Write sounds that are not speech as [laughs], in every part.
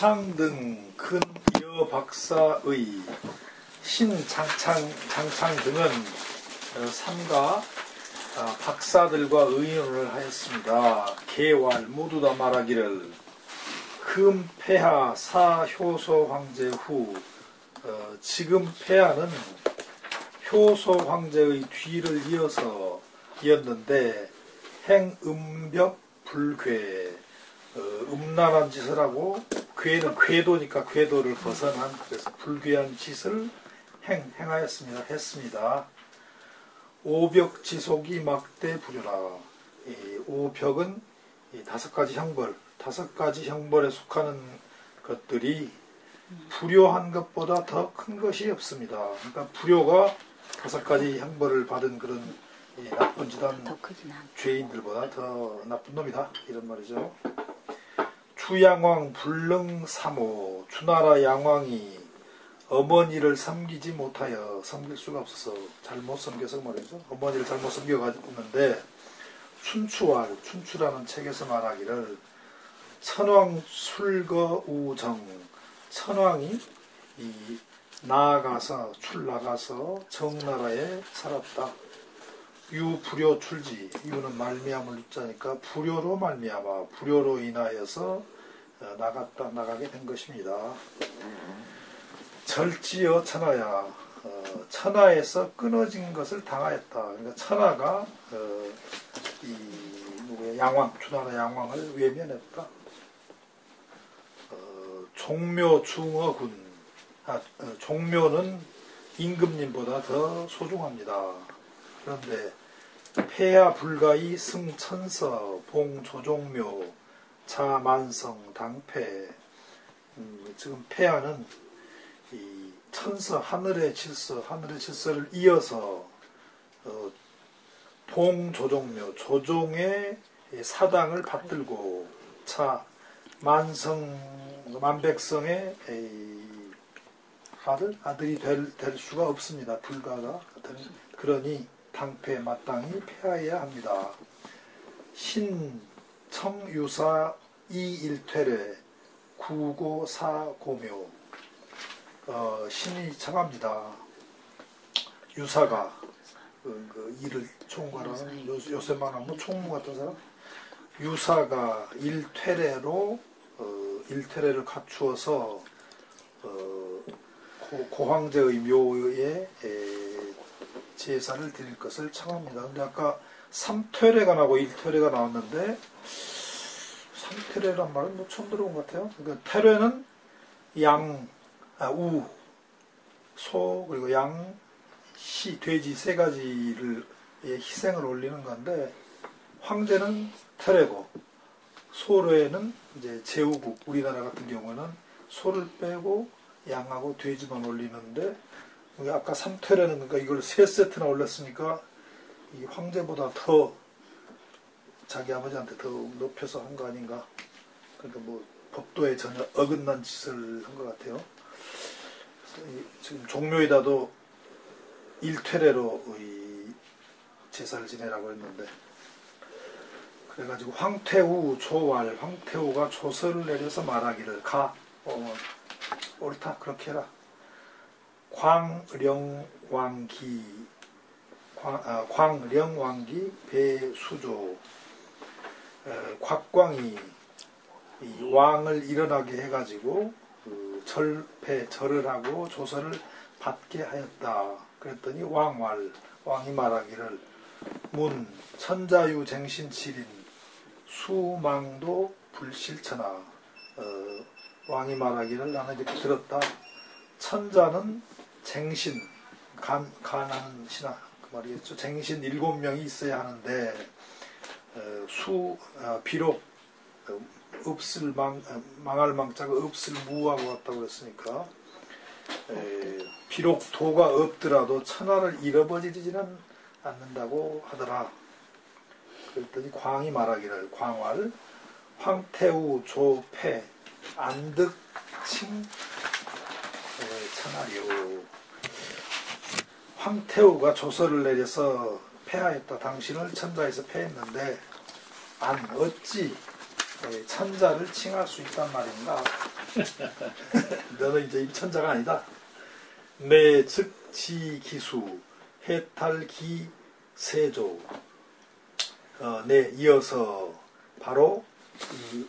상등 근 여박사의 신장창 장창 등은 어, 삼가 아, 박사들과 의논을 하였습니다. 개왈 모두 다 말하기를 금 폐하 사효소 황제 후 어, 지금 폐하는 효소 황제의 뒤를 이어서 이었는데 행음벽 불괴 어, 음란한 짓을 하고 괴는 궤도니까 궤도를 벗어난 그래서 불귀한 짓을 행, 행하였습니다. 했습니다. 오벽 지속이 막대. 이 오벽은 이 다섯 가지 형벌, 다섯 가지 형벌에 속하는 것들이 불효한 것보다 더 큰 것이 없습니다. 그러니까 불효가 다섯 가지 형벌을 받은 그런 이 나쁜 짓한. 죄인들보다 더 나쁜 놈이다 이런 말이죠. 주양왕 불능 삼호 주나라 양왕이 어머니를 섬기지 못하여 섬길 수가 없어서 잘못 섬겨서 말이죠. 어머니를 잘못 섬겨가지고있는데 춘추왈 춘추라는 책에서 말하기를 천왕 술거우정 천왕이 이 나아가서 출 나가서 정나라에 살았다. 유불효 출지 이유는 말미암을 입자니까 불효로 말미암아 불효로 인하여서 어, 나갔다 나가게 된 것입니다. 절지어 천하야 어, 천하에서 끊어진 것을 당하였다. 그러니까 천하가 어, 이 누구야 양왕 주나라 양왕을 외면했다. 어, 종묘 중어군 아, 어, 종묘는 임금님보다 더 소중합니다. 그런데 폐하 불가이 승천서 봉조종묘 자만성 당패 음, 지금 폐하는 이 천서 하늘의 질서 하늘의 질서를 이어서 어, 봉조종묘 조종의 사당을 받들고 차 만성 만백성의 이 아들 아들이 될, 될 수가 없습니다 불가가 그러니 당패 마땅히 폐하여야 합니다. 신청유사 이일퇴례 구고사고묘 어, 신이 청합니다. 유사가 그, 그 일을 총괄하는 요, 요새만 하면 총무 같은 사람 유사가 일퇴례로 어, 일퇴례를 갖추어서 어, 고, 고황제의 묘에 에, 제사를 드릴 것을 청합니다. 근데 아까 3퇴례가 나고 1퇴례가 나왔는데 3퇴례란 말은 뭐 처음 들어본 것 같아요. 그러니까 퇴례는 양, 아, 우, 소 그리고 양, 시, 돼지 세 가지를 희생을 올리는 건데 황제는 퇴례고 소로에는 이제 제후국 우리나라 같은 경우는 소를 빼고 양하고 돼지만 올리는데 아까 3퇴라는 그러니까 이걸 세 세트나 올렸으니까 이 황제보다 더 자기 아버지한테 더 높여서 한 거 아닌가. 그러니까 뭐 법도에 전혀 어긋난 짓을 한 것 같아요. 지금 종묘에다도 일퇴례로 이 제사를 지내라고 했는데 그래가지고 황태후 조왈 황태후가 조서를 내려서 말하기를 가. 어, 옳다. 그렇게 해라. 광령왕기 광, 아, 광령왕기 배수조. 에, 곽광이 이 왕을 일어나게 해가지고 그 절패 절을 하고 조서를 받게 하였다. 그랬더니 왕왈 왕이 말하기를 문 천자유 쟁신칠인 수망도 불실천하 어, 왕이 말하기를 나는 이렇게 들었다. 천자는 쟁신, 간, 간한 신하, 그 말이겠죠. 쟁신 일곱 명이 있어야 하는데, 어, 수, 어, 비록, 어, 없을 망, 어, 망할 망자가 없을 무하고 같다고 그랬으니까, 에, 비록 도가 없더라도 천하를 잃어버리지는 않는다고 하더라. 그랬더니 광이 말하기를, 광활, 황태우, 조패, 안득, 칭, 천하요. 황태우가 조서를 내려서 폐하했다. 당신을 천자에서 폐했는데 안 어찌 예, 천자를 칭할 수 있단 말인가? [laughs] 너는 이제 이 천자가 아니다. 내 즉지 기수 해탈기 세조 어, 네 이어서 바로 이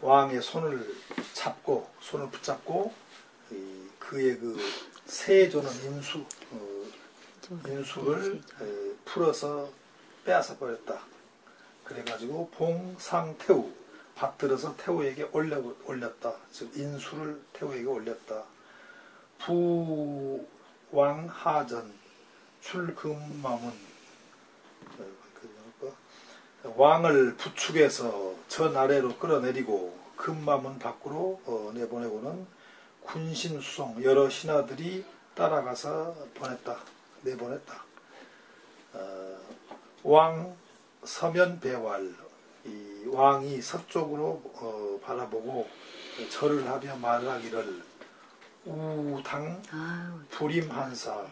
왕의 손을 잡고 손을 붙잡고 이 그의 그 세조는 인수 어, 에, 풀어서 빼앗아 버렸다. 그래가지고 봉상태우 받들어서 태우에게 올려, 올렸다. 즉 인수를 태우에게 올렸다. 부왕하전 출금마문 어, 그 왕을 부축해서 전 아래로 끌어내리고 금마문 밖으로 어, 내보내고는 군신수송 여러 신하들이 따라가서 보냈다. 내보냈다. 어, 왕 서면 배왈 이 왕이 서쪽으로 어, 바라보고 절을 하며 말하기를 우당 불임한사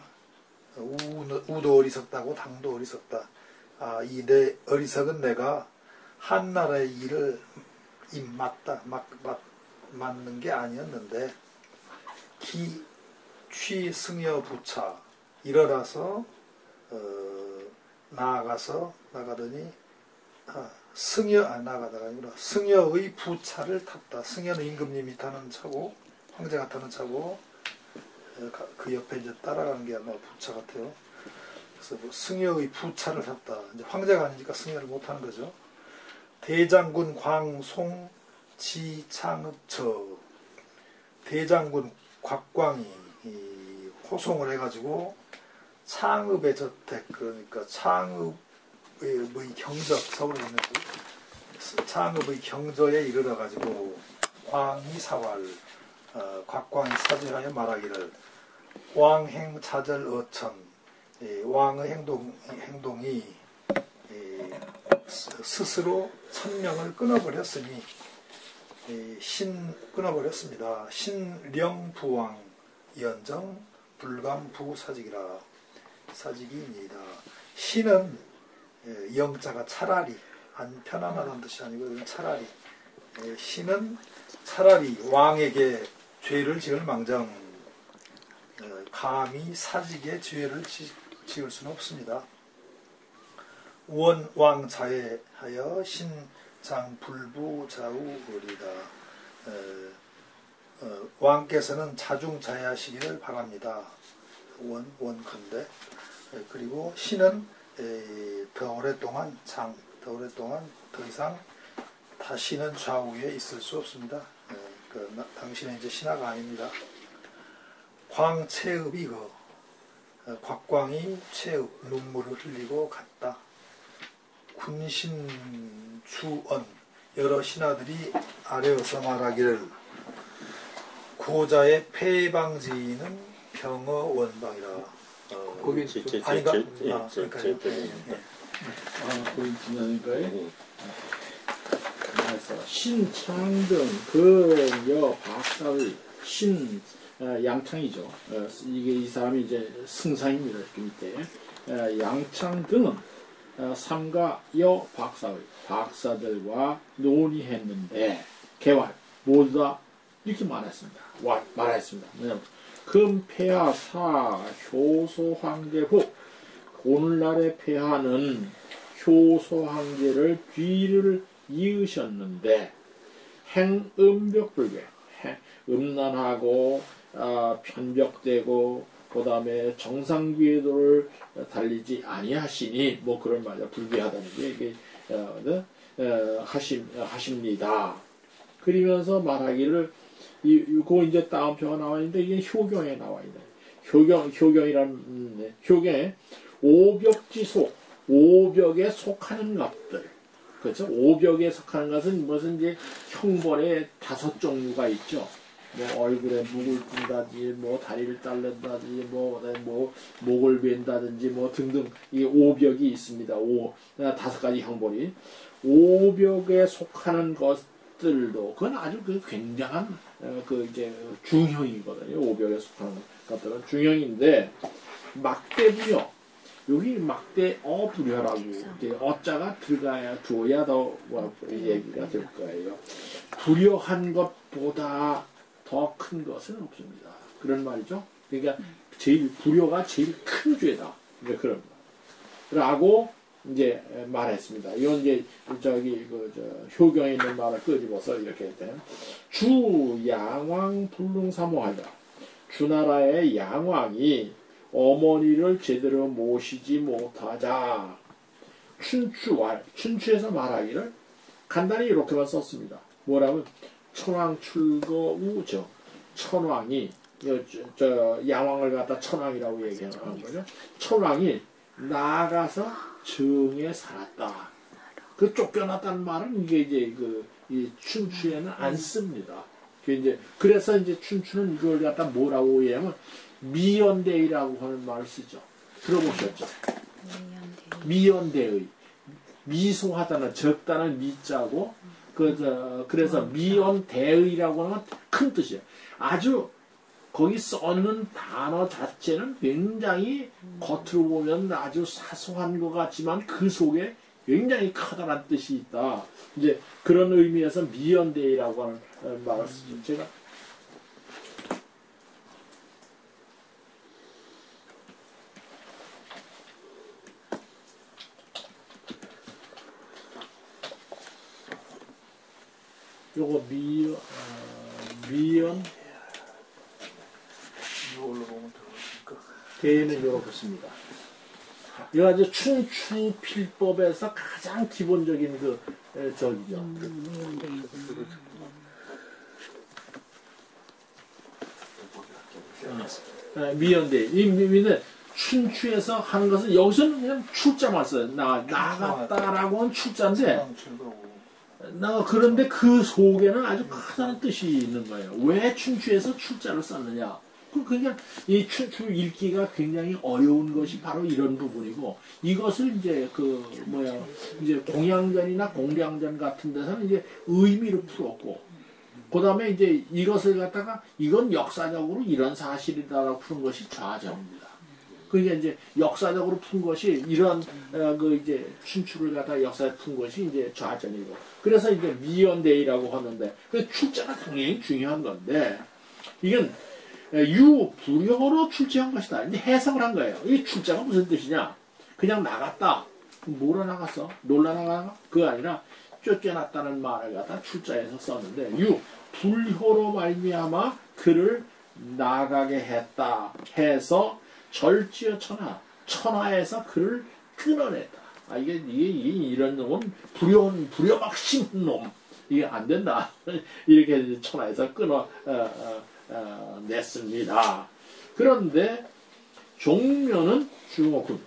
우, 우도 어리석다고 당도 어리석다. 아, 이 내 어리석은 내가 한 나라의 일을 이 맞다 맞, 맞, 맞는 게 아니었는데 기 취승여 부차 일어나서 어, 나아가서 나가더니 아, 승여 아 나가다가 아니라 승여의 부차를 탔다. 승여는 임금님이 타는 차고 황제가 타는 차고 어, 가- 그 옆에 이제 따라가는 게 아마 부차 같아요. 그래서 뭐 승여의 부차를 탔다. 이제 황제가 아니니까 승여를 못 하는 거죠. 대장군 광송 지창읍처 대장군 곽광이 이 호송을 해가지고 창읍의 저택 그러니까 창읍의 뭐 경적 서울에 있는 그 창읍의 경저에 이르러 가지고 광이 사활 어, 곽광이 사죄하여 말하기를 왕행 차절 어천 이 왕의 행동 행동이 이 스- 스스로 천명을 끊어버렸으니 이신 끊어버렸습니다. 신령부왕 연정 불감부 사직이라 사직이입니다. 신은 예, 영자가 차라리 안 편안하다는 뜻이 아니고 차라리 예, 신은 차라리 왕에게 죄를 지을 망정 어, 감히 사직에 죄를 지, 지을 수는 없습니다. 원왕 자해하여 신장 불부. 어, 어, 왕께서는 자중 자해하시기를 바랍니다. 원 원컨대 에, 그리고 신은 에, 더 오랫동안 장, 더 오랫동안 더 이상 다시는 좌우에 있을 수 없습니다. 에, 그, 나- 당신은 이제 신하가 아닙니다. 광채읍이 그 어, 곽광이 채읍 눈물을 흘리고 갔다. 군신 주언 여러 신하들이 아래어서 말하기를 고자의 폐방지는 병어 원방이라. 어, 거기 제- 저- 제- 아닌가? 제- 제- 아, 제- 그러니까요. 제- 예, 예. 아, 거기 지나니까요. 네. 그래서 신창등 그여 박사의 신 어, 양창이죠. 어, 이게 이 사람이 이제 승상입니다. 그 밑에 어, 양창등은 어, 삼가 여 박사의 박사들과 논의했는데 개활 모두 다 이렇게 말했습니다. 와, 말했습니다. 뭐냐면 금폐하 사 효소 황제 후 오늘날의 폐하는 효소 황제를 뒤를 이으셨는데 행음벽불괴 행- 음란하고 아, 편벽되고 그 다음에 정상궤도를 달리지 아니하시니 뭐 그런 말이야 불비하다는 게 이게 어, 네? 어, 하심 하십니다. 그러면서 말하기를 이 이거 이제 다음 표가 나와 있는데 이게 효경에 나와 있네. 효경 효경이라는 음, 네. 효경에 오벽지속 오벽에 속하는 것들. 그렇죠? 오벽에 속하는 것은 무슨 이제 형벌의 다섯 종류가 있죠. 뭐 얼굴에 묵을 푼다든지 뭐 다리를 자른다든지 뭐, 뭐 목을 벤다든지 뭐 등등 이 오벽이 있습니다. 오 아, 다섯 가지 형벌이. 오벽에 속하는 것들도 그건 아주 그 굉장한 어, 그 이제 중형이거든요 오벽에 속하는 것들은 중형인데 막대부여 여기 막대 어 부려라고 이제 어자가 들어가야 두어야 더 뭐, 얘기가 될 거예요. 불효한 것보다 더 큰 것은 없습니다. 그런 말이죠. 그러니까 제일 불효가 제일 큰 죄다. 이제 그런 말. 라고 이제 말했습니다. 이건 이제 저기 그저 효경에 있는 말을 끄집어서 이렇게 된주 양왕 불능사모하다. 주나라의 양왕이 어머니를 제대로 모시지 못하자 춘추왈 춘추에서 말하기를 간단히 이렇게만 썼습니다. 뭐라면 천왕 출거 우저 천왕이 저, 저 양왕을 갖다 천왕이라고 얘기하는 거죠. 천왕이 나가서 정에 살았다. 그 쫓겨났다는 말은 이게 이제 그 이 춘추에는 안 씁니다. 그 이제 그래서 이제 춘추는 이걸 갖다 뭐라고 얘기하면 미연대의라고 하는 말을 쓰죠. 들어보셨죠? 미연대의. 미소하다는 적다는 미자고 그, 저, 그래서 미연대의라고 하는 큰 뜻이에요. 아주 거기 써는 단어 자체는 굉장히 겉으로 보면 아주 사소한 것 같지만 그 속에 굉장히 커다란 뜻이 있다. 이제 그런 의미에서 미연대의라고 하는 어, 말을 쓰죠. 제가 요거 미, 어, 미연 이걸로 보면 이렇게 씁니다. 이거 아주 춘추필법에서 가장 기본적인 그 에, 저기죠. 에, 미연대. 이 미는 춘추에서 하는 것은 여기서는 그냥 출자만 써요. 나, 나갔다라고 하는 출자인데. 나 그런데 그 속에는 아주 커다란 뜻이 있는 거예요. 왜 춘추에서 출자를 썼느냐? 그 그냥 이 춘추 읽기가 굉장히 어려운 것이 바로 이런 부분이고 이것을 이제 그 뭐야 이제 공양전이나 공량전 같은 데서는 이제 의미를 풀었고 그다음에 이제 이것을 갖다가 이건 역사적으로 이런 사실이다라고 푸는 것이 좌전입니다. 그게 이제 역사적으로 푼 것이 이런 어, 그 이제 춘추를 갖다 역사에 푼 것이 이제 좌전이고 그래서 이제 미연대이라고 하는데 그 출자가 당연히 중요한 건데 이건 유 불효로 출제한 것이다. 근데 해석을 한 거예요. 이 출자가 무슨 뜻이냐? 그냥 나갔다. 뭐로 나갔어? 놀라 나가? 그거 아니라 쫓겨났다는 말을 갖다 출자해서 썼는데 유 불효로 말미암아 그를 나가게 했다 해서 절지어 천하 천하에서 그를 끊어냈다. 아 이게 이게, 이런 놈은 불효 불효 막 심은 놈 이게 안 된다. [laughs] 이렇게 천하에서 끊어 어, 어, 어, 냈습니다. 그런데 종묘는 중호군.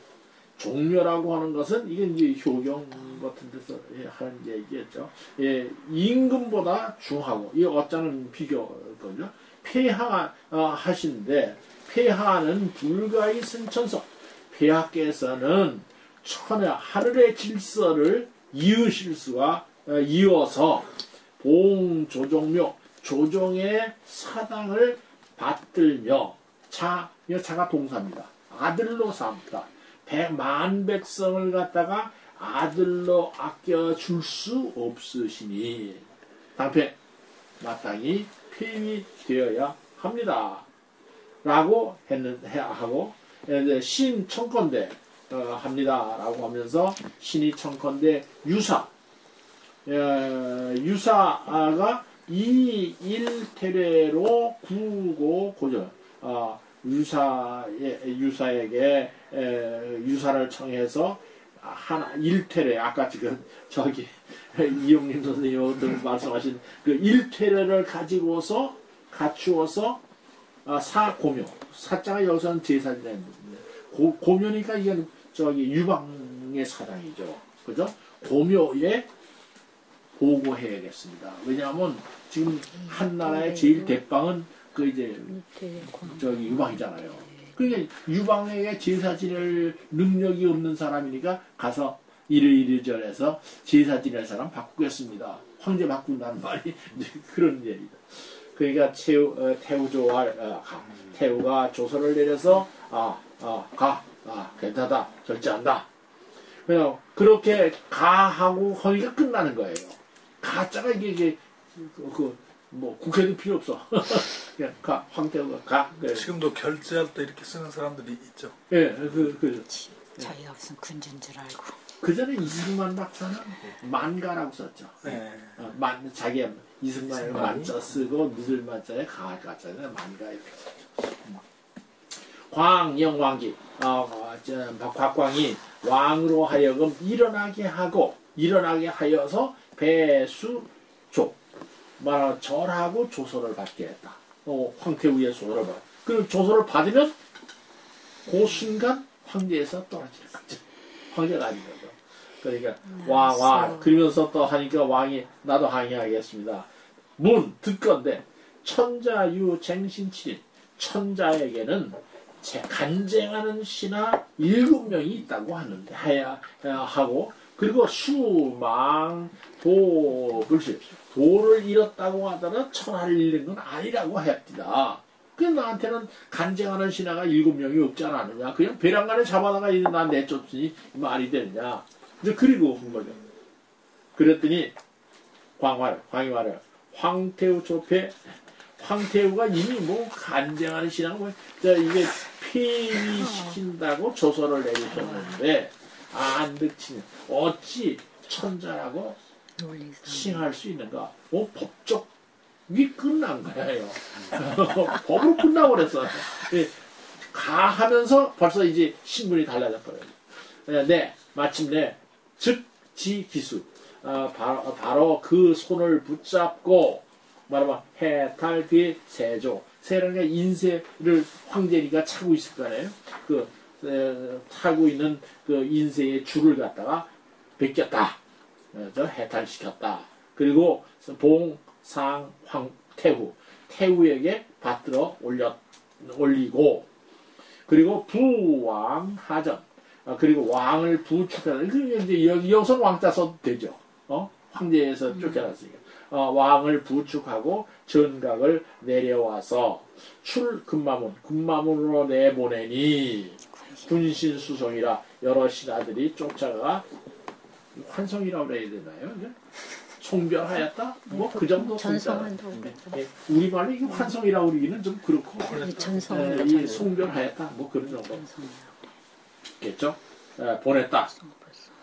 종묘라고 하는 것은 이게 이제 효경 같은 데서 하는 얘기겠죠. 예, 임금보다 중하고 이 어쩌는 비교거든요. 폐하 어, 하신데 폐하는 불가의 승천서 폐하께서는 천하 하늘의 질서를 이으실 수가 어, 이어서 봉 조종묘 조종의 사당을 받들며 차, 이 차가 동사입니다. 아들로 삼다. 백 만 백성을 갖다가 아들로 아껴줄 수 없으시니 당패 마땅히 폐위되어야 합니다. 라고 했는 해 하고 신 청컨대 어, 합니다 라고 하면서 신이 청컨대 유사 어, 유사가 이 일태례로 구고 고전 어, 유사에, 유사에게 에, 유사를 청해서 하나 일태례 아까 지금 [laughs] 저기 이용림 선생님 말씀하신 그 일태례를 가지고서 갖추어서 아, 사고묘. 사자가 여기서는 제사지는 고묘니까 이건 저기 유방의 사당이죠. 그죠? 고묘에 보고해야겠습니다 왜냐하면 지금 한 나라의 제일 대빵은 그 이제 저기 유방이잖아요. 그러니까 유방에게 제사 지낼 능력이 없는 사람이니까 가서 이르이르절해서 제사 지낼 사람 바꾸겠습니다. 황제 바꾼다는 말이 [laughs] 이제 그런 얘기다. 그러니까 태우, 어, 태우조와 어, 태우가 조서를 내려서 아, 아, 가 아 괜찮다 절제한다. 그냥 그렇게 가하고 허위가 끝나는 거예요. 가짜가 이게 이게 그 뭐 국회도 필요 없어. [laughs] 그냥 가 황태우가 가. 그래. 지금도 결제할 때 이렇게 쓰는 사람들이 있죠. 예, 그, 그, 저희가 무슨 군주인 줄 알고. 그 전에 이승만 박사는 만가라고 썼죠. 네. 어, 만, 자기 이승만을 만자 쓰고 누들 만자에 가, 가자는 만가 이렇게 썼죠. 음. 광영왕기, 어, 어, 저, 곽광이 왕으로 하여금 일어나게 하고, 일어나게 하여서 배수 조, 말하 절하고 조서를 받게 했다. 어, 황태우의 조서를 받. 그 조서를 받으면 그 순간 황제에서 떨어지는 거죠. 황제가 아닌 거죠. 그러니까 와, 와, 그러면서 또 하니까 왕이 나도 항의하겠습니다. 문, 듣건데 천자유 쟁신칠인 천자에게는 제 간쟁하는 신하 일곱 명이 있다고 하는데 하야 하고 그리고 수망 도 글쎄 도를 잃었다고 하더라 천하를 잃는 건 아니라고 했디다. 그 나한테는 간쟁하는 신하가 일곱 명이 없지 않았느냐. 그냥 배란간에 잡아다가 난 내쫓으니 말이 되느냐. 이제 그리고 한 거죠. 그랬더니 광활, 광이 말해요. 황태우 조폐, 황태우가 이미 뭐 간쟁하는 신하고 뭐, 이게 폐위시킨다고 조서를 내리셨는데 안 듣치는 어찌 천자라고 칭할 수 있는가? 뭐 법적 이 끝난 거예요. [laughs] 법으로 끝나고 그랬어. 예, 가 하면서 벌써 이제 신분이 달라졌거든요. 네, 마침내 즉지 기수 어, 바로, 바로 그 손을 붙잡고 말하면 해탈 뒤 세조 세라는 게 인쇄를 황제리가 차고 있을 거 아니에요. 그 에, 타고 있는 그 인쇄의 줄을 갖다가 벗겼다. 어, 저 해탈시켰다. 그리고 봉상 황 태후 태후에게 받들어 올렸 올리고 그리고 부왕 하전 아, 그리고 왕을 부축하는 그 이제 여기 여기서 왕자 써도 되죠. 어? 황제에서 음. 쫓겨났으니까 어, 왕을 부축하고 전각을 내려와서 출 금마문 금마문으로 내보내니 군신 수송이라 여러 신하들이 쫓아가 환송이라고 그래야 되나요? 이제? 송별하였다? 뭐 그 정도. 그랬죠. 예, 우리말로 이게 환송이라고 그러기는 좀 그렇고 전송. 예, 이 송별하였다 뭐 그런 정도 겠죠? 예, 보냈다.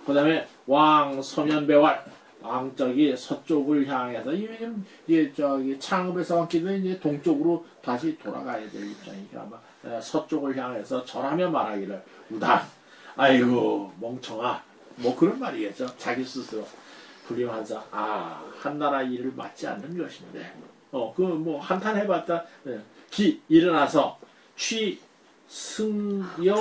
그 다음에 왕 서면배활 왕적이 서쪽을 향해서 이게 저기 창업에서 왔기도 이제 동쪽으로 다시 돌아가야 될 입장이니까 아마 에, 서쪽을 향해서 절하며 말하기를 우당 아이고 멍청아. 뭐 그런 말이겠죠? 자기 스스로. 불림한사 아 한나라 일을 맡지 않는 것인데. 어 그 뭐 한탄 해봤다. 예. 기 일어나서 취 승여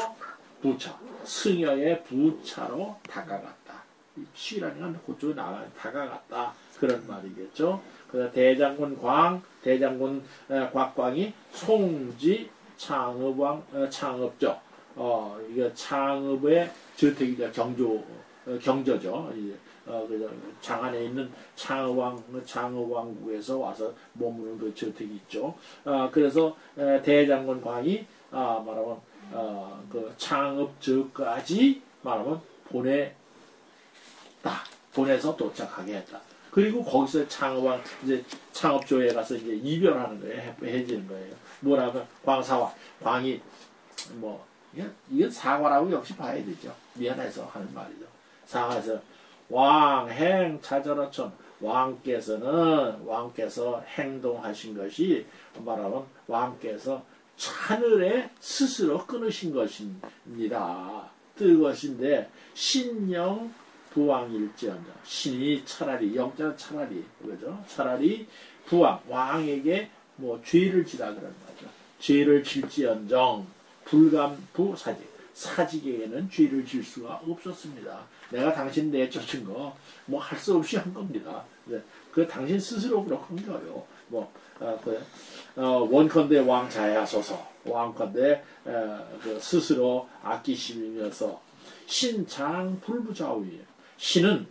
부차 승여의 부차로 다가갔다. 이 취라는 건 그쪽에 나가 다가갔다. 그런 말이겠죠. 그다음 대장군 광 대장군 에, 곽광이 송지 창업왕 어, 창업죠. 어 이게 창업의 저택이자 경조 어, 경저죠. 이제 어, 그래서 장안에 있는 창업왕 창업왕국에서 와서 머무는 그 저택이 있죠. 어, 그래서 에, 대장군 광이 아 말하면 어, 그 창업저까지 말하면 보내다 보내서 도착하게 했다. 그리고 거기서 창업왕 이제 창업조에 가서 이제 이별하는 거예요. 해- 해지는 거예요. 뭐라면 광사와 광이 뭐 이건, 사과라고 역시 봐야 되죠. 미안해서 하는 말이죠. 사과해서 왕행 차저러천 왕께서는 왕께서 행동하신 것이 말하면 왕께서 하늘에 스스로 끊으신 것입니다. 뜰 것인데 신령 부왕일지언자 신이 차라리 영자는 차라리 그죠? 차라리 부왕 왕에게 뭐 죄를 지라 그런 거죠. 죄를 질지언정 불감부 사직 사직에게는 죄를 질 수가 없었습니다. 내가 당신 내쫓은 거 뭐 할 수 없이 한 겁니다. 네. 그 당신 스스로 그렇게 한 거예요. 뭐 어, 그, 어, 원컨대 왕 자야소서 왕컨대 어, 그 스스로 아끼시면서 신장 불부좌우예요. 신은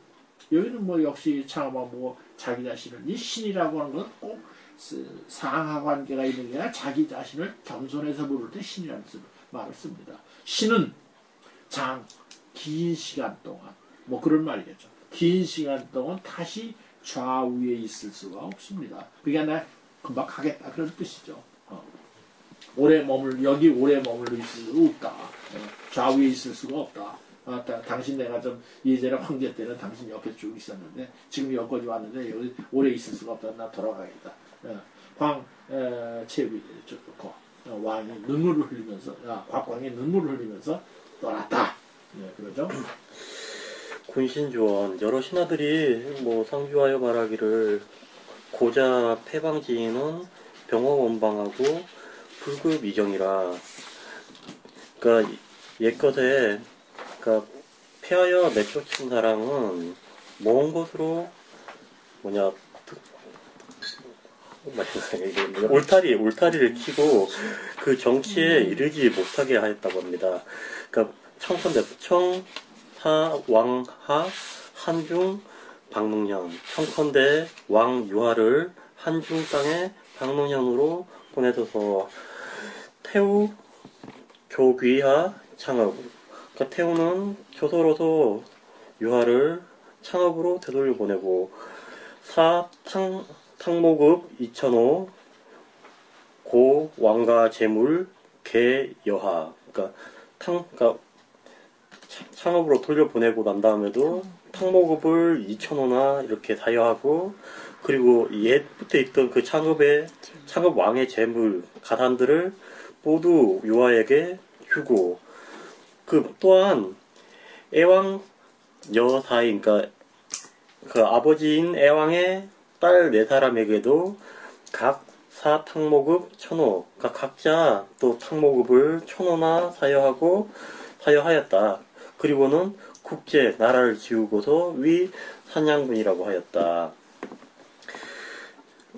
여기는 뭐 역시 창업한 뭐 자기 자신을 이 신이라고 하는 건 꼭 상하 관계가 있는 게 아니라 자기 자신을 겸손해서 부를 때 신이라는 말을 씁니다. 신은 장, 긴 시간 동안, 뭐 그런 말이겠죠. 긴 시간 동안 다시 좌우에 있을 수가 없습니다. 그게 나 금방 가겠다 그런 뜻이죠. 어. 오래 머물 여기 오래 있을 수 없다. 어. 좌우에 있을 수가 없다. 아, 다- 당신 내가 좀 예전에 황제 때는 당신 옆에 쭉 있었는데 지금 여기까지 왔는데 여기 오래 있을 수가 없다. 나 돌아가겠다. 어. 황 에, 최비 좋고 어, 왕이 눈물을 흘리면서 아, 곽광이 눈물을 흘리면서 떠났다. 네, 그러죠. 군신조원 여러 신하들이 뭐 상주하여 말하기를 고자 패방지인은 병원 원방하고 불급 이정이라 그러니까 옛것에 그러니까 폐하여 내쫓은 사람은 먼 곳으로 뭐냐 울타리 울타리를 치고 그 정치에 이르지 못하게 하였다고 합니다. 그러니까 청컨대 청 하 왕하 한중 박농현 청컨대 왕 유하를 한중 땅에 박농현으로 보내줘서 태우 조귀하 창업 그러니까 태우는 조서로서 유하를 창업으로 되돌려 보내고 사 탕, 탕모급 2005 고 왕가 재물 개 여하. 그러니까 탕 그러니까 차- 창업으로 돌려보내고 난 다음에도 탕모급을 2천원나 이렇게 사여하고 그리고 옛부터 있던 그 창업의 창업 왕의 재물 가산들을 모두 유아에게 주고 그 또한 애왕 여사인 그러니까 그 아버지인 애왕의 딸 네 사람에게도 각 사 탕모급 천호 그러니까 각자 또 탕모급을 천호나 사여하고 사여하였다. 그리고는 국제 나라를 지우고서 위 산양군이라고 하였다.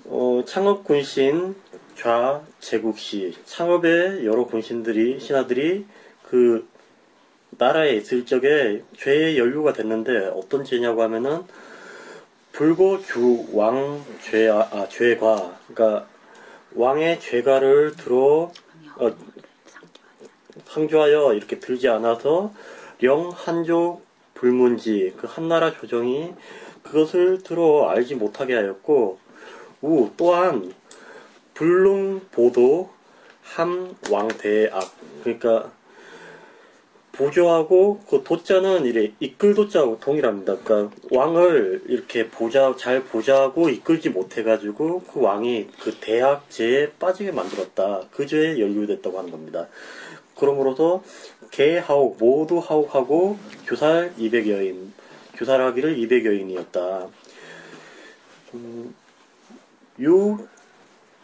어, 창업 군신 좌 제국시 창업의 여러 군신들이 신하들이 그 나라에 있을 적에 죄의 연루가 됐는데 어떤 죄냐고 하면은 불고 주왕 죄아 아, 죄과 그러니까 왕의 죄가를 들어 어, 상주하여 이렇게 들지 않아서 령 한조 불문지 그 한나라 조정이 그것을 들어 알지 못하게 하였고 우 또한 불능보도 함 왕대악 그러니까 보조하고 그 도자는 이래 이끌 도자하고 동일합니다. 그러니까 왕을 이렇게 보자 잘 보좌하고 이끌지 못해가지고 그 왕이 그 대학죄에 빠지게 만들었다. 그 죄에 연루됐다고 하는 겁니다. 그러므로서 개하옥 모두 하옥하고 교살 200여인 교살하기를 200여인이었다. 음, 유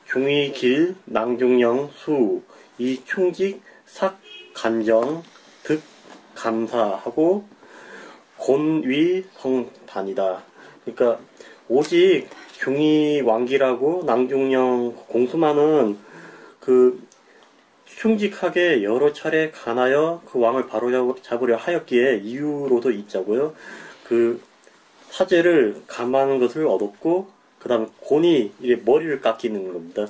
중위길 낭중령 수이 충직 삭 간정 득 감사하고 곤위 성단이다. 그러니까 오직 중위 왕기라고 낭중령 공수만은 그 충직하게 여러 차례 간하여 그 왕을 바로잡으려 하였기에 이유로도 있자고요. 그 사제를 감하는 것을 얻었고 그 다음에 곤이 머리를 깎이는 겁니다.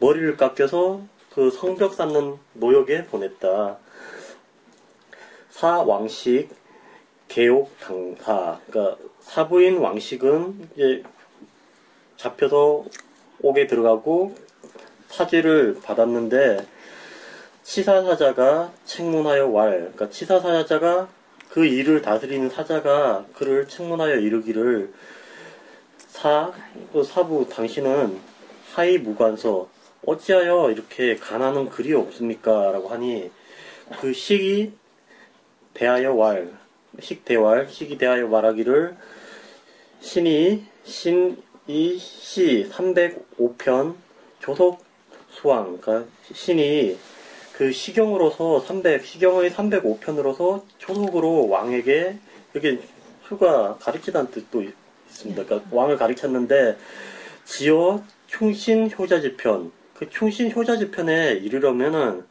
머리를 깎여서 그 성벽 쌓는 노역에 보냈다. 사왕식 개옥 당사 그러니까 사부인 왕식은 이제 잡혀서 옥에 들어가고 사지를 받았는데 치사사자가 책문하여 왈 그러니까 치사사자가 그 일을 다스리는 사자가 그를 책문하여 이르기를 사, 또 사부 당신은 하이 무관서 어찌하여 이렇게 가난한 글이 없습니까? 라고 하니 그 식이 대하여 왈, 식 대왈, 식이 대하여 말하기를 신이 신 이 시 305편 조속 수왕, 그러니까 신이 그 시경으로서 300, 시경의 305편으로서 초속으로 왕에게 이렇게 수가 가르치다는 뜻도 있습니다. 그러니까 왕을 가르쳤는데 지어 충신 효자지편, 그 충신 효자지편에 이르려면은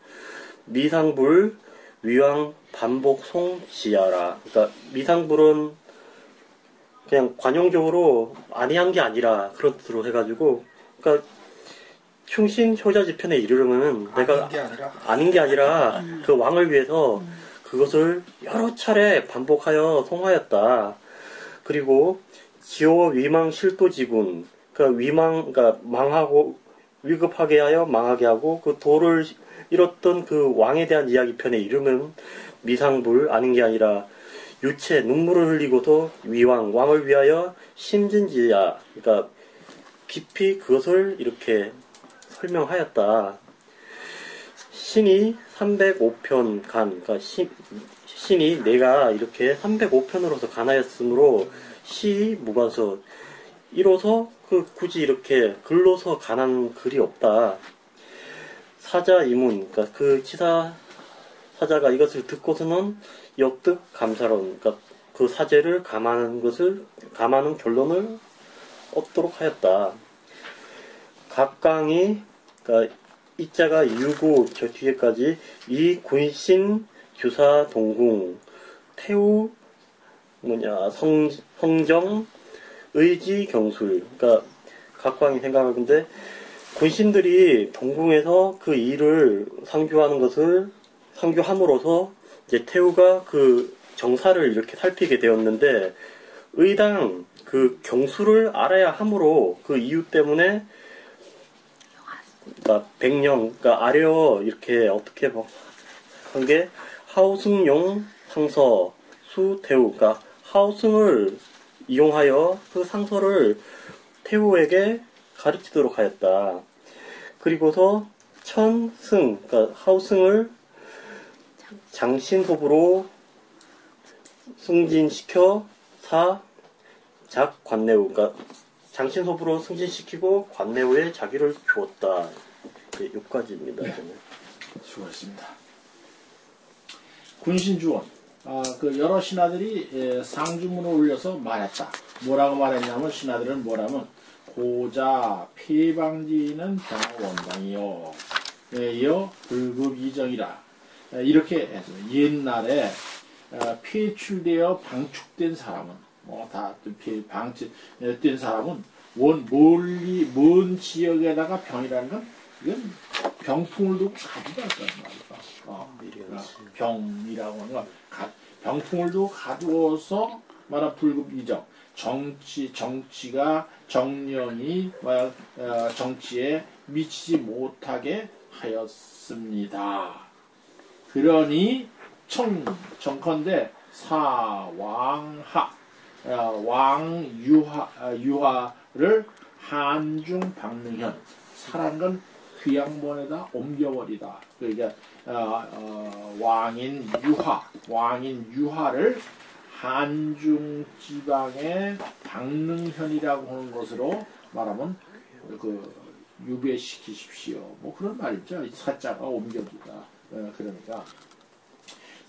미상불 위왕 반복 송지하라. 그러니까 미상불은 그냥 관용적으로 아니한 게 아니라 그런 뜻으로 해가지고 그러니까 충신 효자 지편에 이르려면은 내가 아닌 게 아니라 아니라 그 왕을 위해서 그것을 여러 차례 반복하여 송하였다. 그리고 지오 위망 실도지군, 그 위망, 그러니까 망하고 위급하게 하여 망하게 하고 그 도를 잃었던 그 왕에 대한 이야기 편의 이름은 미상불 아닌 게 아니라 유체 눈물을 흘리고도 위왕 왕을 위하여 심진지야 그러니까 깊이 그것을 이렇게 설명하였다. 신이 305편 간, 그러니까 신, 신이 내가 이렇게 305편으로서 간하였으므로 시 무관서 이로서 그 굳이 이렇게 글로서 간한 글이 없다. 사자 이문, 그러니까 그 치사 사자가 이것을 듣고서는 역득 감사론, 그러니까 그 사제를 감하는 것을 감하는 결론을 얻도록 하였다. 각강이 그러니까 이자가 유고 저 뒤에까지 이 군신 규사 동궁 태우 뭐냐 성 성정 의지 경술 그러니까 각광이 생각할 건데 군신들이 동궁에서 그 일을 상주하는 것을 상주함으로써 이제 태우가 그 정사를 이렇게 살피게 되었는데 의당 그 경수를 알아야 함으로 그 이유 때문에 그러니까 백령 그러니까 아려 이렇게 어떻게 한게 하우승용 상서 수태우 그러니까 하우승을 이용하여 그 상서를 태우에게 가르치도록 하였다. 그리고서 천승 그러니까 하우승을 장신호부로 승진시켜 사 작 관내우 그러니까 장신호부로 승진시키고 관내우에 자기를 주었다. 네, 여기까지입니다. 저는. 수고했습니다. 군신주원. 아, 그 여러 신하들이 예, 상주문을 올려서 말했다. 뭐라고 말했냐면 신하들은 뭐라면 고자 폐방지는 병원당이요. 예, 이어 불급 이정이라. 예, 이렇게 해서 옛날에 어, 폐출되어 방축된 사람은 뭐다 방치된 사람은 원 멀리 먼 지역에다가 병이라는 건 이건 병풍을 두고 가져갈 거란 말이야. 어, 그러니까 병이라고 하는 건 가- 병풍을 두고 가두어서 말한 불급 이정 정치 정치가 정령이 말- 어, 정치에 미치지 못하게 하였습니다. 그러니 청 정컨대 사왕하 어, 왕유하 어, 유하를 한중 박능현 건 귀양본에다 옮겨버리다. 그러니까 어, 어, 왕인 유하 왕인 유하를 한중 지방의 박능현이라고 하는 것으로 말하면 그 유배시키십시오. 뭐 그런 말이죠. 이 사자가 옮겨지다. 어, 그러니까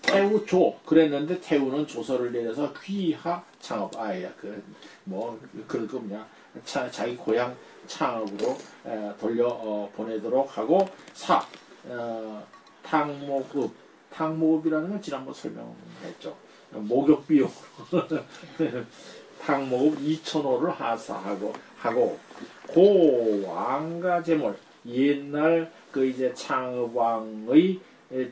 태우조 그랬는데 태우는 조서를 내려서 귀하 창업 아야 그뭐 그럴 겁니다. 차, 자기 고향 창업으로 에, 돌려 어, 보내도록 하고 사 어, 탕목읍 탕목읍이라는 건 지난번 설명했죠. 목욕 비용으로 [laughs] 탕목읍 2천호를 하사하고 하고 고 왕가 재물 옛날 그 이제 창업왕의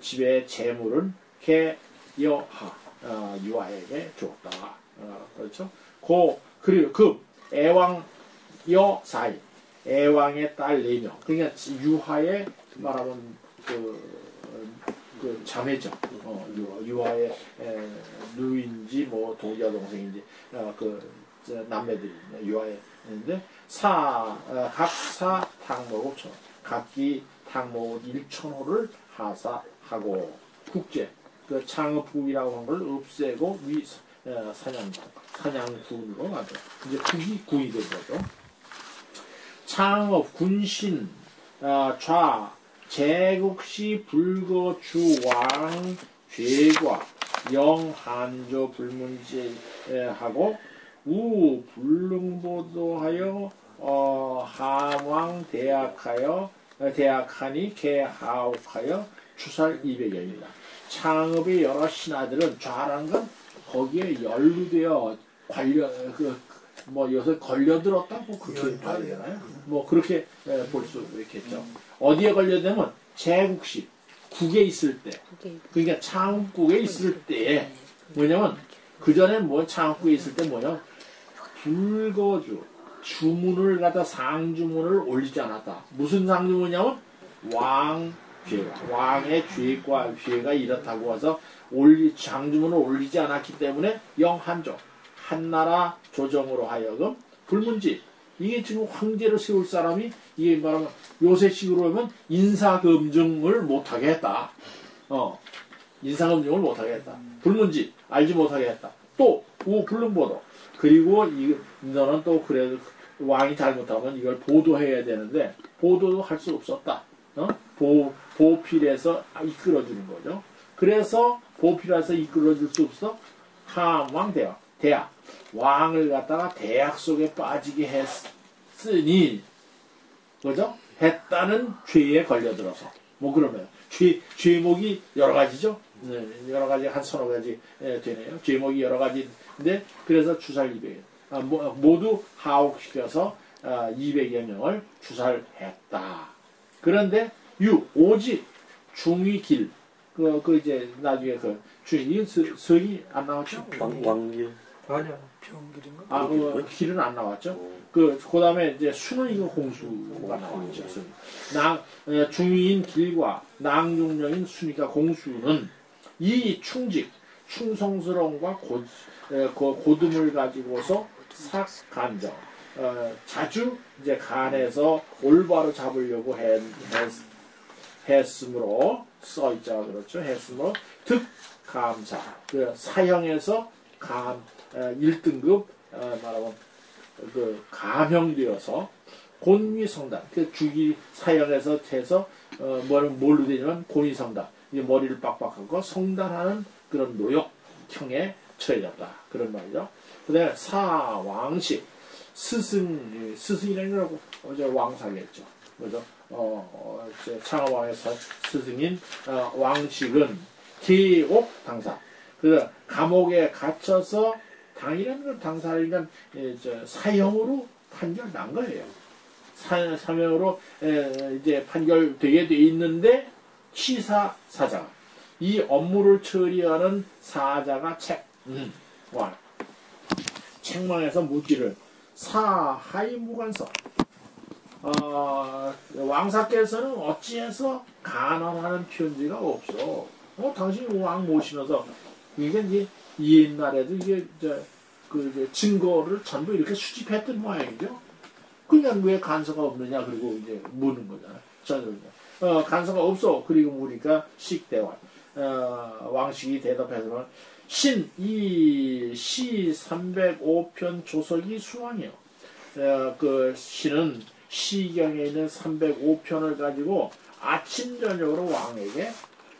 집의 재물은 개여하 어, 유아에게 주었다. 어, 그렇죠? 고 그리고 그 애왕 여사이 애왕의 딸 네명 그러니까 유하의 말하면 그, 그 자매죠. 어, 유하의 에, 누인지 뭐 동자 동생인지 어, 그 저, 남매들이 유하의 있는데 사 어, 탕목업 천 각기 탕목업 1천호를 하사하고 국제 그 창업국이라고 한걸 없애고 위 어, 사냥국 사냥국으로 가죠. 이제 국이 국이 된 거죠. 창업 군신 어, 좌 제국시 불거주 왕 죄과 영한조 불문제하고 우 불능보도하여 어, 하왕 대학하여 어, 대학하니 개하옥하여 추살 200여입니다. 창업의 여러 신하들은 건 거기에 연루되어 관련 그 뭐 요새 걸려들었다고 그렇게 봐야 되나요? 뭐 그렇게 볼 수 있겠죠. 어디에 걸려되면 제국시 국에 있을 때. 그러니까 창국에 있을 때에. 뭐냐면 그 전에 뭐 창국에 있을 때 뭐냐 불거주 주문을 갖다 상주문을 올리지 않았다. 무슨 상주문이냐면 왕 죄가 왕의 죄과 죄가 이렇다고 해서 올리 장주문을 올리지 않았기 때문에 영한족 한나라 조정으로 하여금 불문지 이게 지금 황제를 세울 사람이 이게 말하면 요새식으로 하면 인사검증을 못하게 했다. 어 인사검증을 못하게 했다. 불문지 알지 못하게 했다. 또 우불능보도 그리고 이 너는 또 그래도 왕이 잘못하면 이걸 보도해야 되는데 보도도 할 수 없었다. 어? 보 보필해서 이끌어주는 거죠. 그래서 보필해서 이끌어줄 수 없어 함왕 대학 대학 왕을 갖다가 대학 속에 빠지게 했으니 그죠? 했다는 죄에 걸려들어서 뭐 그러면 죄 죄목이 여러 가지죠. 네, 여러 가지 한 서너 가지 예, 되네요. 죄목이 여러 가지인데 그래서 주살 200여 아, 모- 모두 하옥시켜서 아, 200여 명을 주살했다. 그런데 유 오직 중위길 그, 그 이제 나중에 그 주인 석이 안 나왔죠? 왕, 왕길. 아니야 병길인가? 아, 그 길은 안 나왔죠. 그, 그 다음에 이제 수는 이거 홍수가 나왔죠. 순. 낭, 에, 중위인 길과 낭중령인 수니까 공수는 이 충직, 충성스러움과 고, 에, 그 고듬을 가지고서 삭간정, 어, 자주 이제 간에서 올바로 잡으려고 했, 했, 했으므로 써 있자 그렇죠. 했으므로 득 감사, 그 사형에서 감, 어, 1등급 어, 말하면 그 감형되어서 곤위성단 그 주기 사형에서 해서 어, 뭘 뭘로 되냐면 곤위성단 이 머리를 빡빡하고 성단하는 그런 노역형에 처해졌다 그런 말이죠. 그다음에 사왕식 스승 스승이라는 거라고 어제 왕사겠죠. 그죠? 어, 어 사- 스승인 어, 왕식은 계옥 당사 그 감옥에 갇혀서 당이라는 건 당사니까 예, 저 사형으로 판결 난 거예요. 사, 사형으로 에, 이제 판결되게 돼 있는데 치사 사장. 이 업무를 처리하는 사자가 책. 음, 와. 책망에서 묻기를. 사하이 무관서. 어, 왕사께서는 어찌해서 간언하는 편지가 없어. 어, 당신이 왕 모시면서 이게 이제 옛날에도 이게 저, 그 이제 증거를 전부 이렇게 수집했던 모양이죠. 그러니까 왜 간서가 없느냐 그리고 이제 묻는 거잖아요. 저는 어, 간서가 없어. 그리고 물으니까 식대왕 어, 왕식이 대답해서는 신 이 시 305편 조석이 수왕이요. 어, 그 시는 시경에 있는 305편을 가지고 아침 저녁으로 왕에게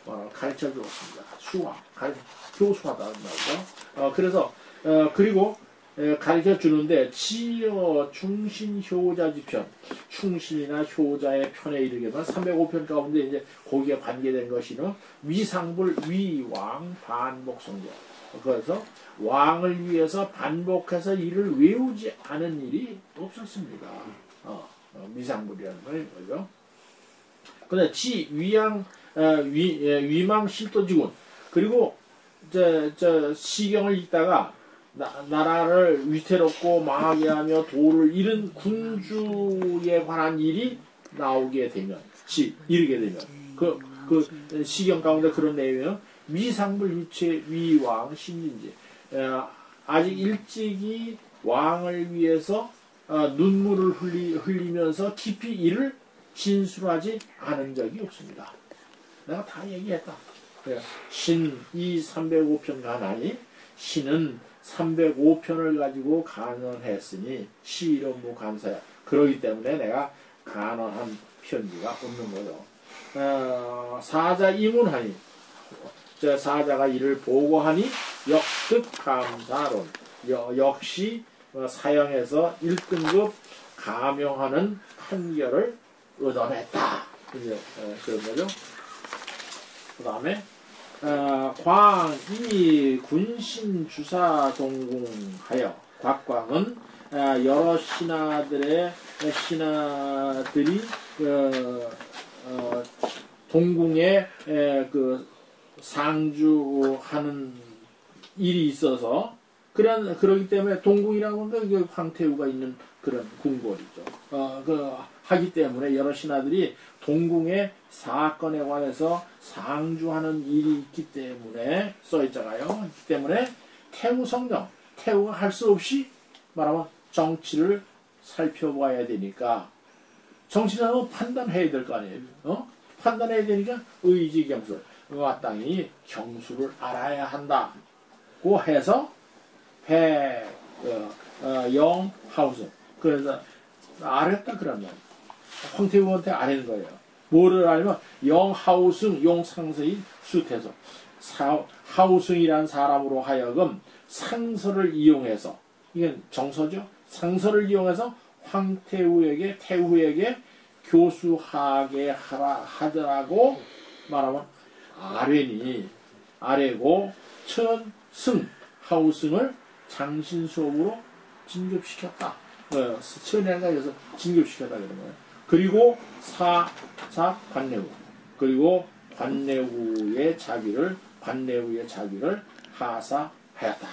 어, 가르쳐 주었습니다. 수왕, 가르, 교수하다는 말이죠. 어, 그래서 어, 그리고 가르쳐 주는데 지어 충신 효자지 편 충신이나 효자의 편에 이르게만 305편 가운데 이제 거기에 관계된 것이는 위상불 위왕 반복성조 그래서 왕을 위해서 반복해서 이를 외우지 않은 일이 없었습니다. 어, 어, 미상불이라는 거죠. 근데 지 위양 어, 위 예, 위망 실도지군 그리고 저, 저 시경을 읽다가 나, 나라를 위태롭고 망하게 하며 도를 잃은 군주에 관한 일이 나오게 되면 지 이르게 되면 그, 그 시경 가운데 그런 내용은 위상불 유체 위왕 신진지 어, 아직 일찍이 왕을 위해서 어, 눈물을 흘리, 흘리면서 깊이 이를 진술하지 않은 적이 없습니다. 내가 다 얘기했다. 그래, 신, 이 305편 가나니 신은 305편을 가지고 간언했으니 시 이름무 간사야. 그러기 때문에 내가 간언한 편지가 없는 거죠. 어, 사자 이문하니 저 사자가 이를 보고하니 역득 감사론 여- 역시 어, 사형에서 1등급 감형하는 판결을 얻어냈다. 이제 어, 그런 거죠. 그 다음에 어, 광이 군신 주사 동궁하여 곽광은 어, 여러 신하들의 신하들이 어, 어, 동궁에 에, 그 상주하는 일이 있어서 그런 그러기 때문에 동궁이라고 하는 게 황태우가 있는 그런 궁궐이죠. 어, 그 하기 때문에 여러 신하들이 동궁의 사건에 관해서 상주하는 일이 있기 때문에 써 있잖아요. 그렇기 때문에 태우 성령, 태우가 할 수 없이 말하면 정치를 살펴봐야 되니까 정치자는 판단해야 될 거 아니에요. 어? 판단해야 되니까 의지 경술, 마땅히 경수를 알아야 한다고 해서 배, 어, 어, 영, 하우스. 그래서 알았다 말. 황태우한테 아는 거예요. 뭐를 알면 영하우승 용상서인 수태서 사- 하우승이란 사람으로 하여금 상서를 이용해서 이게 정서죠. 상서를 이용해서 황태우에게 태우에게 교수하게 하라 하더라고 말하면 아뢰니 아뢰고 천승 하우승을 장신 수업으로 진급시켰다. 어, 천해가 여기서 진급시켰다 그런 거예요. 그리고 사, 사 관내후. 그리고 관내후의 자기를, 관내후의 자기를 하사하였다.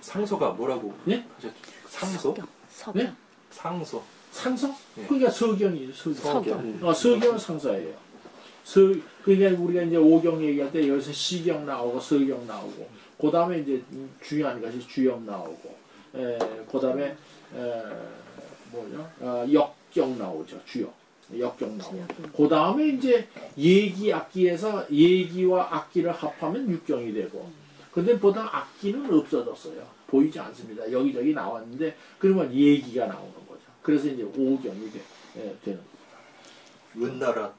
상소가 뭐라고 예? 하셨죠? 상소? 서경. 네? 상소. 상서? 예. 그러니까 서경이죠, 서경. 서경. 어, 서경은 상서예요. 서, 그러니까 우리가 이제 오경 얘기할 때 여기서 시경 나오고 서경 나오고, 그 다음에 이제 중요한 것이 주역 나오고, 에, 그 다음에, 에, 뭐죠? 어, 역 경 나오죠, 주역. 역경 나오고. 그 다음에 이제 예기 악기에서 예기와 악기를 합하면 육경이 되고, 근데 보다 악기는 없어졌어요. 보이지 않습니다. 여기저기 나왔는데, 그러면 예기가 나오는 거죠. 그래서 이제 오경이 돼, 예, 되는 거죠. 은나라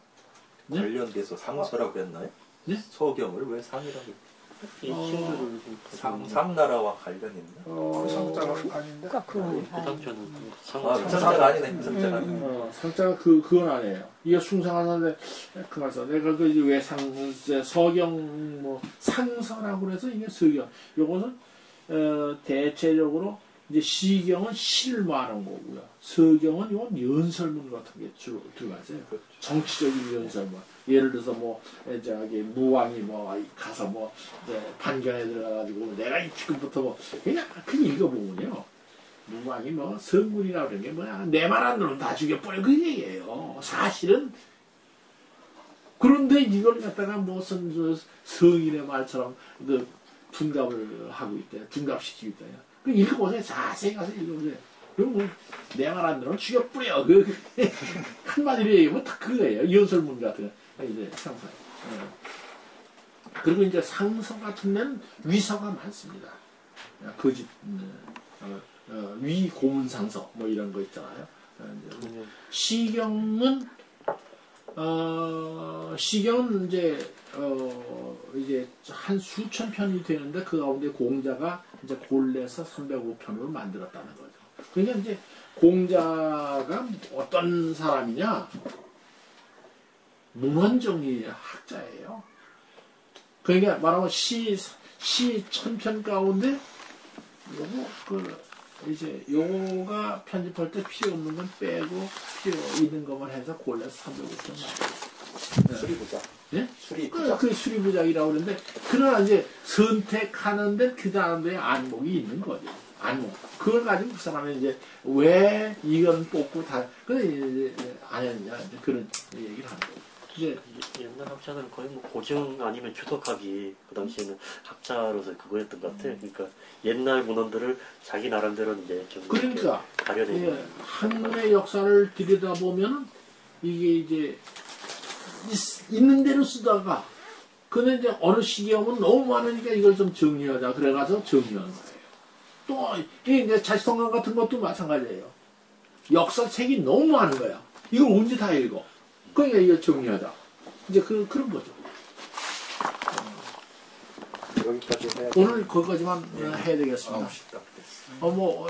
네? 관련돼서 상소라고 했나요? 네? 서경을 왜 상이라고? 이 어. 친구를 가지고 상나라와 관련 있나? 그 상자가 아닌데 그러니까 그건 그 당초는 상 아, 상자가 아니네. 상자가 음, 아니네. 어, 상자가 그, 그건 아니에요. 이게 숭상하는데, 그 말씀, 내가 그, 이제 왜 상, 이제 서경, 뭐, 상서라고 그래서 이게 서경. 요것은, 어, 대체적으로, 이제 시경은 시를 말하는 거고요. 서경은 이건 연설문 같은 게 주로 들어가 있어요. 정치적인 연설문. 예를 들어서 뭐, 에, 저기, 무왕이 뭐, 가서 뭐, 이제 반견에 들어가가지고, 내가 이 지금부터 뭐, 그냥, 그냥 읽어보면요. 무왕이 뭐 성군이라 그런 게 뭐야. 내 말 안 들으면 다 죽여버려. 그 얘기예요. 사실은. 그런데 이걸 갖다가 무슨 저 성인의 말처럼 그 둔갑을 하고 있대. 둔갑시키고 있다 그 읽어보세요. 자세히 가서 읽어보세요. 그럼 뭐내 말 안 들으면 죽여버려. 그 한마디로 얘기하면 다 그거예요. 연설문 같은 거 이제 상사 그리고 이제 상서 같은 데는 위서가 많습니다 거짓 음, 어, 어, 위 고문 상서 뭐 이런 거 있잖아요. 어, 이제 시경은 어, 시경은 이제 어, 이제 한 수천 편이 되는데 그 가운데 공자가 이제 골래서 305편으로 만들었다는 거죠. 그러니까 이제 공자가 어떤 사람이냐? 문헌정리 학자예요. 그러니까 말하면 시, 시 천편 가운데 요거 그 이제 요거가 편집할 때 필요 없는 건 빼고 필요 있는 것만 해서 골라서 305편 나와요. 수리부자. 예? 수리부자. 그, 그 수리부작이라고 그러는데 그러나 이제 선택하는데 그 다음에 안목이 있는 거죠. 안목. 그걸 가지고 그 사람이 이제 왜 이건 뽑고 다 근데 이제 안 했냐 이제 그런 얘기를 하는 거죠. 이제 옛날 학자들은 거의 뭐 고증 아니면 주석하기 그 당시에는 학자로서 그거였던 것 같아. 그러니까 옛날 문헌들을 자기 나름대로 이제 좀 그러니까 가려내고 예, 한문의 역사를 들여다 보면 이게 이제 있- 있는 대로 쓰다가 근데 이제 어느 시기에 오면 너무 많으니까 이걸 좀 정리하자 그래가서 정리하는 거예요. 또 이게 이제 자시성강 같은 것도 마찬가지예요. 역사책이 너무 많은 거야. 이걸 언제 다 읽어? 그러니까 이거 정리하자. 이제 그 그런 거죠. 여기까지 해야 오늘 거기까지만 해야 되겠습니다. 어, 뭐